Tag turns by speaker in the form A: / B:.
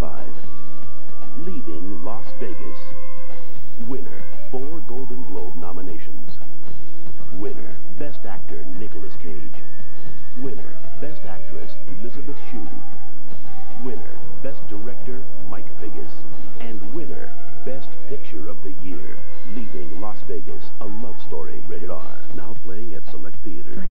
A: 1995. Leaving Las Vegas. Winner, four Golden Globe nominations. Winner, Best Actor Nicolas Cage. Winner, Best Actress Elizabeth Shue. Winner, Best Director Mike Figgis. And winner, Best Picture of the Year, Leaving Las Vegas, a love story. Ready.